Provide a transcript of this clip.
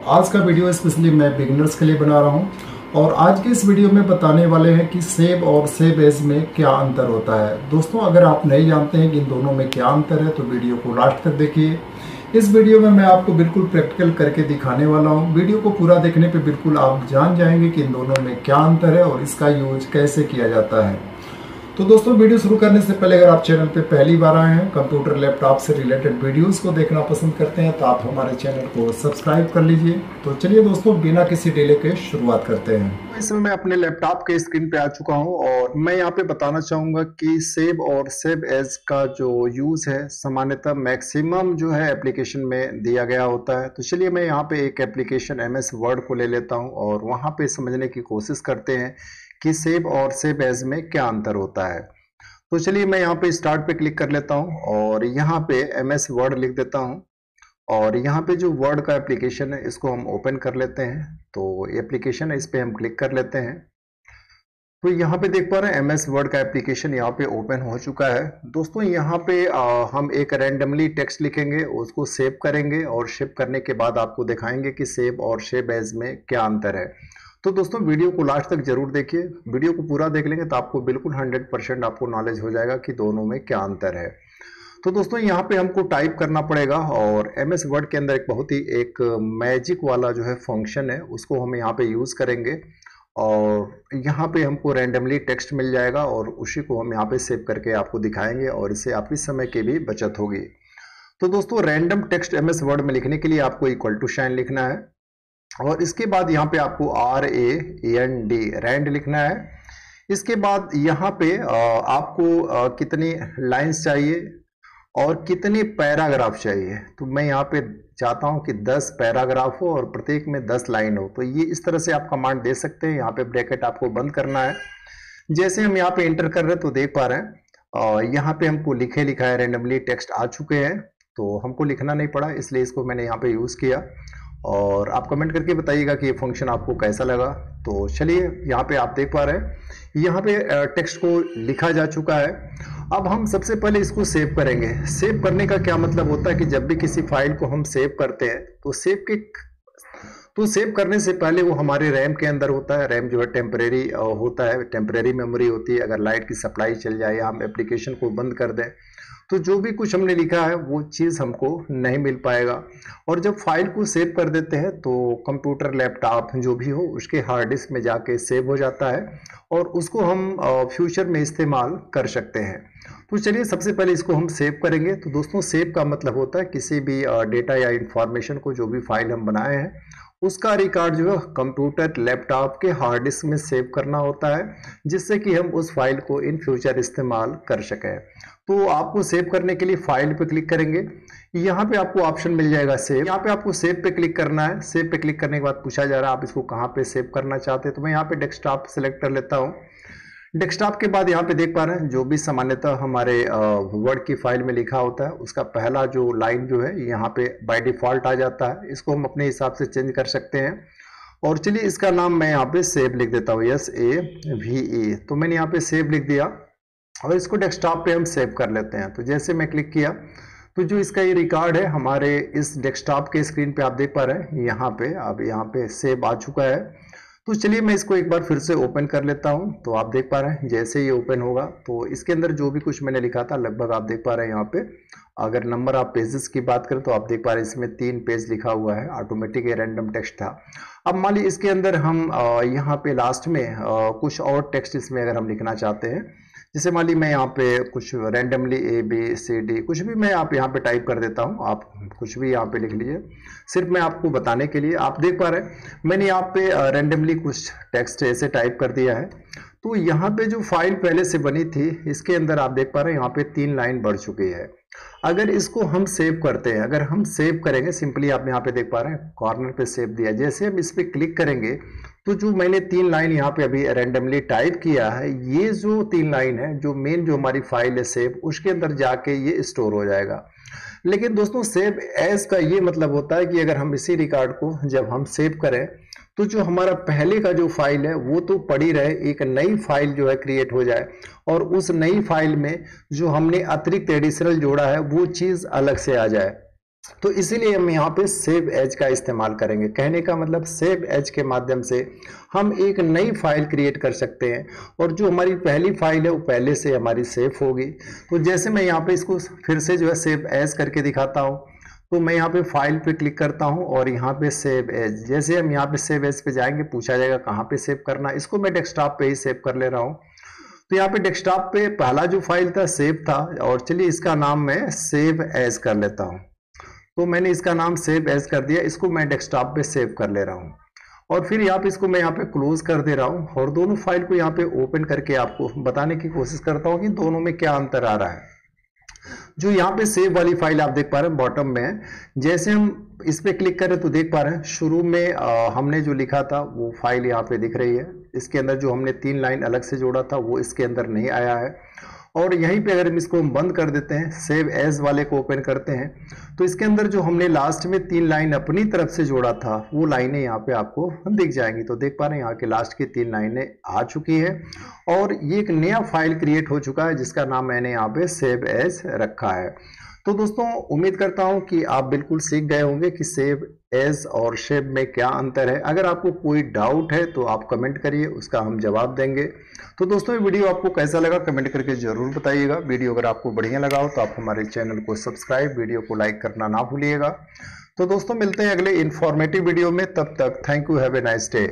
आज का video specially मैं बिगिनर्स के लिए बना रहा हूँ और आज के इस वीडियो में बताने वाले हैं कि सेब और सेब एज में क्या अंतर होता है। दोस्तों, अगर आप नहीं जानते हैं कि इन दोनों में क्या अंतर है तो वीडियो को लास्ट तक देखिए। इस वीडियो में मैं आपको बिल्कुल प्रैक्टिकल करके दिखाने वाला हूँ। वीडियो को पूरा देखने पे बिल्कुल आप जान जाएँगे कि इन दोनों में क्या अंतर है और इसका यूज़ कैसे किया जाता है। तो दोस्तों, वीडियो शुरू करने से पहले अगर आप चैनल पे पहली बार आए हैं, कंप्यूटर, लैपटॉप से रिलेटेड वीडियोस को देखना पसंद करते हैं तो आप हमारे चैनल को सब्सक्राइब कर लीजिए। तो चलिए दोस्तों, बिना किसी डिले के शुरुआत करते हैं। इस समय मैं अपने लैपटॉप के स्क्रीन पे आ चुका हूँ और मैं यहाँ पे बताना चाहूँगा कि सेव और सेव एज का जो यूज़ है, सामान्यतः मैक्सिमम जो है एप्लीकेशन में दिया गया होता है। तो चलिए मैं यहाँ पे एक एप्लीकेशन एमएस वर्ड को ले लेता हूँ और वहाँ पे समझने की कोशिश करते हैं कि सेव और सेव एज में क्या अंतर होता है? तो चलिए मैं यहाँ पे स्टार्ट पे क्लिक कर लेता हूँ और यहाँ पे एम एस वर्ड लिख देता हूँ। और यहाँ पे जो वर्ड का एप्लीकेशन है इसको हम ओपन कर लेते हैं। तो एप्लीकेशन है इस पर हम क्लिक कर लेते हैं। तो यहाँ पे देख पा रहे हैं एम एस वर्ड का एप्लीकेशन यहाँ पे ओपन हो चुका है। दोस्तों यहाँ पे आ, हम एक रैंडमली टेक्स्ट लिखेंगे उसको सेव करेंगे और शेप करने के बाद आपको दिखाएँगे कि सेव और शेप एज में क्या अंतर है। तो दोस्तों, वीडियो को लास्ट तक ज़रूर देखिए। वीडियो को पूरा देख लेंगे तो आपको बिल्कुल 100 परसेंट आपको नॉलेज हो जाएगा कि दोनों में क्या अंतर है। तो दोस्तों, यहाँ पे हमको टाइप करना पड़ेगा और एम एस वर्ड के अंदर एक बहुत ही एक मैजिक वाला जो है फ़ंक्शन है, उसको हम यहाँ पे यूज़ करेंगे और यहाँ पे हमको रैंडमली टेक्स्ट मिल जाएगा और उसी को हम यहाँ पे सेव करके आपको दिखाएँगे और इससे आपकी समय की भी बचत होगी। तो दोस्तों random text M S word में लिखने के लिए आपको इक्वल टू शाइन लिखना है। और इसके बाद यहाँ पे आपको R A N D rand लिखना है। इसके बाद यहाँ पे आपको कितनी लाइंस चाहिए और कितने पैराग्राफ चाहिए। तो मैं यहाँ पे चाहता हूँ कि 10 पैराग्राफ हो और प्रत्येक में 10 लाइन हो। तो ये इस तरह से आप कमांड दे सकते हैं। यहाँ पे ब्रैकेट आपको बंद करना है। जैसे हम यहाँ पे इंटर कर रहे हैं तो देख पा रहे हैं। और यहाँ पे हमको लिखे लिखा है रेंडमली टेक्स्ट आ चुके हैं। तो हमको लिखना नहीं पड़ा, इसलिए इसको मैंने यहाँ पे यूज़ किया। और आप कमेंट करके बताइएगा कि ये फ़ंक्शन आपको कैसा लगा। तो चलिए, यहाँ पे आप देख पा रहे हैं। यहाँ पे टेक्स्ट को लिखा जा चुका है। अब हम सबसे पहले इसको सेव करेंगे। सेव करने का क्या मतलब होता है कि जब भी किसी फ़ाइल को हम सेव करते हैं तो सेव के तो सेव करने से पहले वो हमारे रैम के अंदर होता है। रैम जो है टेम्परेरी होता है। टेम्परेरी मेमोरी होती है। अगर लाइट की सप्लाई चल जाए हम एप्लीकेशन को बंद कर दें तो जो भी कुछ हमने लिखा है, वो चीज़ हमको नहीं मिल पाएगा। और जब फ़ाइल को सेव कर देते हैं तो कंप्यूटर, लैपटॉप जो भी हो, उसके हार्ड डिस्क में जाके सेव हो जाता है और उसको हम फ्यूचर में इस्तेमाल कर सकते हैं। तो चलिए, सबसे पहले इसको हम सेव करेंगे। तो दोस्तों, सेव का मतलब होता है किसी भी डेटा या इंफॉर्मेशन को जो भी फ़ाइल हम बनाए हैं, उसका रिकॉर्ड जो है, कंप्यूटर, लैपटॉप के हार्ड डिस्क में सेव करना होता है, जिससे कि हम उस फ़ाइल को इन फ्यूचर इस्तेमाल कर सकें। तो आपको सेव करने के लिए फ़ाइल पे क्लिक करेंगे। यहाँ पे आपको ऑप्शन मिल जाएगा सेव यहाँ पे आपको सेव पे क्लिक करना है। सेव पे क्लिक करने के बाद पूछा जा रहा है, आप इसको कहाँ पे सेव करना चाहते हैं? तो मैं यहाँ पे डेस्कटॉप सेलेक्ट कर लेता हूँ। डेस्कटॉप के बाद यहाँ पे देख पा रहे हैं, जो भी सामान्यतः हमारे वर्ड की फ़ाइल में लिखा होता है, उसका पहला जो लाइन जो है, यहाँ पे बाय डिफ़ॉल्ट आ जाता है। इसको हम अपने हिसाब से चेंज कर सकते हैं। और चलिए, इसका नाम मैं यहाँ पे सेव लिख देता हूँ। यस ए वी ए तो मैंने यहाँ पे सेव लिख दिया। और इसको डेस्कटॉप पे हम सेव कर लेते हैं। तो जैसे मैं क्लिक किया तो जो इसका ये रिकॉर्ड है, हमारे इस डेस्कटॉप के स्क्रीन पे आप देख पा रहे हैं, यहाँ पे, अब यहाँ पे सेव आ चुका है। तो चलिए मैं इसको एक बार फिर से ओपन कर लेता हूँ। तो आप देख पा रहे हैं, जैसे ये ओपन होगा तो इसके अंदर जो भी कुछ मैंने लिखा था, लगभग आप देख पा रहे हैं यहाँ पे। अगर नंबर आप पेजेस की बात करें तो आप देख पा रहे हैं इसमें तीन पेज लिखा हुआ है ऑटोमेटिक या रैंडम टेक्स्ट था। अब मान ली इसके अंदर हम यहाँ पे लास्ट में कुछ और टेक्स्ट इसमें अगर हम लिखना चाहते हैं, जैसे मान ली मैं यहाँ पे कुछ randomly A B C D कुछ भी मैं आप यहाँ पे टाइप कर देता हूँ, आप कुछ भी यहाँ पे लिख लीजिए। सिर्फ़ मैं आपको बताने के लिए, आप देख पा रहे हैं, मैंने यहाँ पे रैंडमली कुछ टेक्स्ट ऐसे टाइप कर दिया है। तो यहाँ पे जो फ़ाइल पहले से बनी थी, इसके अंदर आप देख पा रहे हैं, यहाँ पे तीन लाइन बढ़ चुकी है। अगर इसको हम सेव करते हैं, अगर हम सेव करेंगे सिंपली आप यहाँ पे देख पा रहे हैं कॉर्नर पे सेव दिया जैसे हम इस पर क्लिक करेंगे तो जो मैंने तीन लाइन यहाँ पे अभी रेंडमली टाइप किया है, ये जो तीन लाइन है, जो मेन जो हमारी फ़ाइल है सेव उसके अंदर जाके ये स्टोर हो जाएगा। लेकिन दोस्तों सेव एज का ये मतलब होता है कि अगर हम इसी रिकॉर्ड को जब हम सेव करें तो जो हमारा पहले का जो फ़ाइल है, वो तो पड़ी रहे, एक नई फ़ाइल जो है क्रिएट हो जाए। और उस नई फ़ाइल में जो हमने अतिरिक्त एडिशनल जोड़ा है, वो चीज़ अलग से आ जाए। तो इसीलिए हम यहाँ पे सेव एज का इस्तेमाल करेंगे। कहने का मतलब सेव एज के माध्यम से हम एक नई फ़ाइल क्रिएट कर सकते हैं और जो हमारी पहली फ़ाइल है, वो पहले से हमारी सेव होगी। तो जैसे मैं यहाँ पे इसको फिर से जो है सेव एज करके दिखाता हूँ तो मैं यहाँ पे फ़ाइल पे क्लिक करता हूँ और यहाँ पे सेव एज जैसे हम यहाँ पे सेव एज पे जाएँगे, पूछा जाएगा कहाँ पे सेव करना इसको मैं डेस्कटॉप पे ही सेव कर ले रहा हूँ। तो यहाँ पे डेस्कटॉप पे पहला जो फ़ाइल था सेव था और चलिए इसका नाम मैं सेव एज कर लेता हूँ। तो मैंने इसका नाम सेव एज कर दिया। इसको मैं डेस्कटॉप पे सेव कर ले रहा हूँ। और फिर यहाँ पे इसको मैं यहाँ पे क्लोज कर दे रहा हूँ और दोनों फ़ाइल को यहाँ पे ओपन करके आपको बताने की कोशिश करता हूँ कि दोनों में क्या अंतर आ रहा है। जो यहाँ पे सेव वाली फ़ाइल आप देख पा रहे हैं बॉटम में जैसे हम इस पर क्लिक करें तो देख पा रहे हैं शुरू में आ, हमने जो लिखा था वो फ़ाइल यहाँ पे दिख रही है। इसके अंदर जो हमने तीन लाइन अलग से जोड़ा था वो इसके अंदर नहीं आया है। और यहीं पे अगर हम इसको हम बंद कर देते हैं सेव एज वाले को ओपन करते हैं तो इसके अंदर जो हमने लास्ट में तीन लाइन अपनी तरफ़ से जोड़ा था, वो लाइनें यहाँ पे आपको दिख जाएँगी। तो देख पा रहे हैं यहाँ के लास्ट की तीन लाइनें आ चुकी है और ये एक नया फ़ाइल क्रिएट हो चुका है, जिसका नाम मैंने यहाँ पे सेव एज रखा है। तो दोस्तों, उम्मीद करता हूँ कि आप बिल्कुल सीख गए होंगे कि सेव एज और शेप में क्या अंतर है। अगर आपको कोई डाउट है तो आप कमेंट करिए, उसका हम जवाब देंगे। तो दोस्तों, ये वीडियो आपको कैसा लगा, कमेंट करके ज़रूर बताइएगा। वीडियो अगर आपको बढ़िया लगा हो तो आप हमारे चैनल को सब्सक्राइब, वीडियो को लाइक करना ना भूलिएगा। तो दोस्तों, मिलते हैं अगले इन्फॉर्मेटिव वीडियो में। तब तक, thank you, have a nice day.